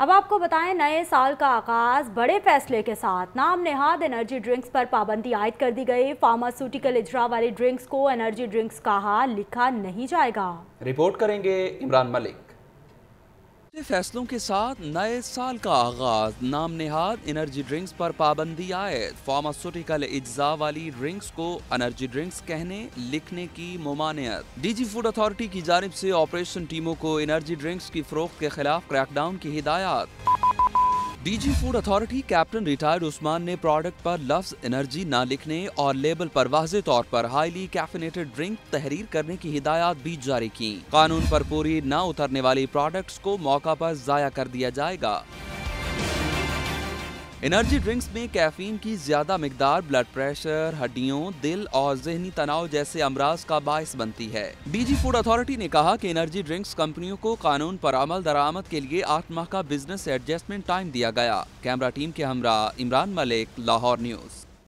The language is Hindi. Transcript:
अब आपको बताएँ, नए साल का आगाज़ बड़े फैसले के साथ। नाम नेहाद एनर्जी ड्रिंक्स पर पाबंदी आयद कर दी गई। फार्मास्यूटिकल इजरा वाली ड्रिंक्स को एनर्जी ड्रिंक्स कहा, लिखा नहीं जाएगा। रिपोर्ट करेंगे इमरान मलिक। फैसलों के साथ नए साल का आगाज़। नाम नेहाद एनर्जी ड्रिंक्स पर पाबंदी आए। फार्मास्यूटिकल इज्जा वाली ड्रिंक्स को एनर्जी ड्रिंक्स कहने, लिखने की ममानियत। डीजी फ़ूड अथॉरिटी की जानब से ऑपरेशन टीमों को एनर्जी ड्रिंक्स की फरोख्त के खिलाफ क्रैकडाउन की हिदायत। DG food authority captain retired Usman ने प्रोडक्ट पर लफ्ज एनर्जी न लिखने और लेबल पर वाजे तौर पर हाईली कैफिनेटेड ड्रिंक तहरीर करने की हिदायत भी जारी की। कानून पर पूरी न उतरने वाली प्रोडक्ट्स को मौका पर जाया कर दिया जाएगा। एनर्जी ड्रिंक्स में कैफीन की ज़्यादा मकदार ब्लड प्रेशर हड्डियों, दिल और जहनी तनाव जैसे अमराज का बायस बनती है। डीजी फ़ूड अथॉरिटी ने कहा कि एनर्जी ड्रिंक्स कंपनियों को कानून पर अमल दरामद के लिए आठ माह का बिज़नेस एडजस्टमेंट टाइम दिया गया। कैमरा टीम के हमरा, इमरान मलिक, लाहौर न्यूज़।